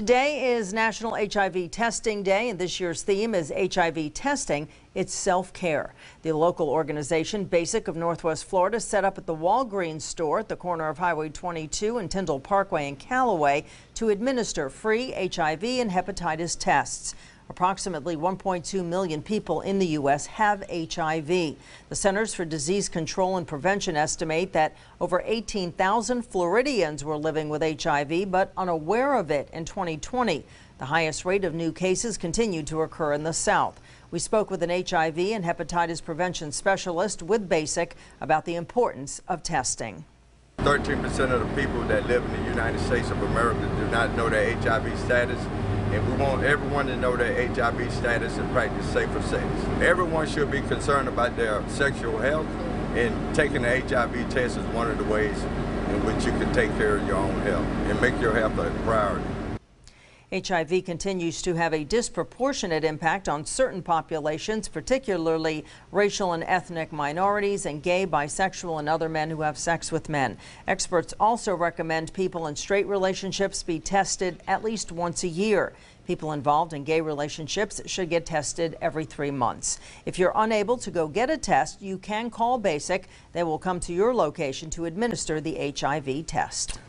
Today is National HIV Testing Day, and this year's theme is HIV testing. It's self-care. The local organization, Basic of Northwest Florida, set up at the Walgreens store at the corner of Highway 22 and Tyndall Parkway in Callaway to administer free HIV and hepatitis tests. Approximately 1.2 million people in the U.S. have HIV. The Centers for Disease Control and Prevention estimate that over 18,000 Floridians were living with HIV but unaware of it in 2020. The highest rate of new cases continued to occur in the South. We spoke with an HIV and hepatitis prevention specialist with BASIC about the importance of testing. 13% of the people that live in the United States of America do not know their HIV status and we want everyone to know their HIV status and practice safer sex. Everyone should be concerned about their sexual health, and taking the HIV test is one of the ways in which you can take care of your own health and make your health a priority. HIV continues to have a disproportionate impact on certain populations, particularly racial and ethnic minorities and gay, bisexual, and other men who have sex with men. Experts also recommend people in straight relationships be tested at least once a year. People involved in gay relationships should get tested every three months. If you're unable to go get a test, you can call BASIC. They will come to your location to administer the HIV test.